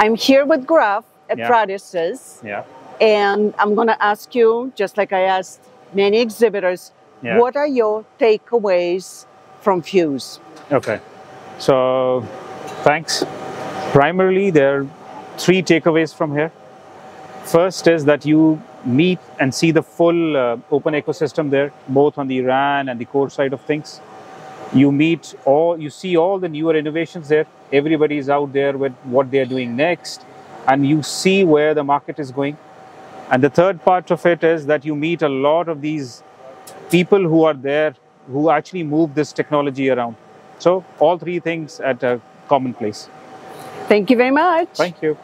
I'm here with Graf at Yeah. Yeah. and I'm going to ask you, just like I asked many exhibitors, Yeah. what are your takeaways from Fyuz? Okay. So, thanks. Primarily, there are three takeaways from here. First is that you meet and see the full uh, open ecosystem there, both on the RAN and the core side of things. You meet all, you see all the newer innovations there. Everybody is out there with what they are doing next, and you see where the market is going. And the third part of it is that you meet a lot of these people who are there who actually move this technology around. So all three things at a common place. Thank you very much. Thank you.